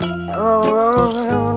Oh,